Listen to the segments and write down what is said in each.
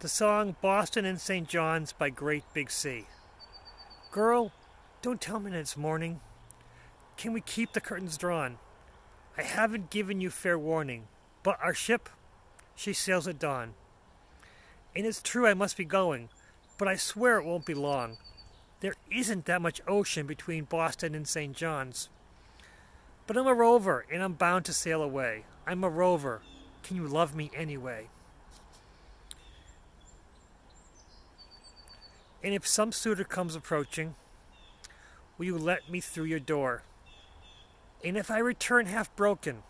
The song Boston and St. John's by Great Big Sea. Girl, don't tell me that it's morning. Can we keep the curtains drawn? I haven't given you fair warning, but our ship, she sails at dawn. And it's true I must be going, but I swear it won't be long. There isn't that much ocean between Boston and St. John's. But I'm a rover, and I'm bound to sail away. I'm a rover. Can you love me anyway? And if some suitor comes approaching, will you let me through your door? And if I return half broken,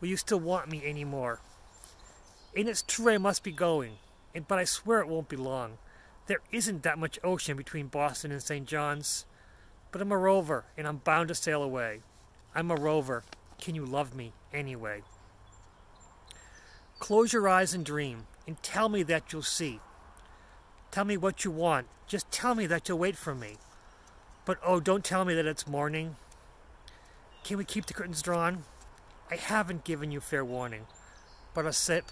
will you still want me any more? And it's true I must be going, and but I swear it won't be long. There isn't that much ocean between Boston and St. John's. But I'm a rover, and I'm bound to sail away. I'm a rover. Can you love me anyway? Close your eyes and dream, and tell me that you'll see Tell me what you want. Just tell me that you'll wait for me. But oh, don't tell me that it's morning. Can we keep the curtains drawn? I haven't given you fair warning, but a sip,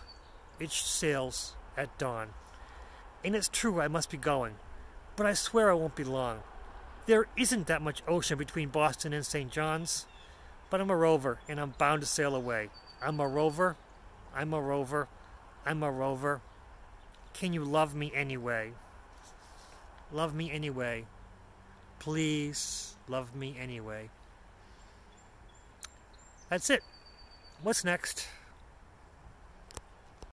it sails at dawn. And it's true I must be going, but I swear I won't be long. There isn't that much ocean between Boston and St. John's, but I'm a rover and I'm bound to sail away. I'm a rover, I'm a rover, I'm a rover. Can you love me anyway? Love me anyway. Please love me anyway. That's it. What's next?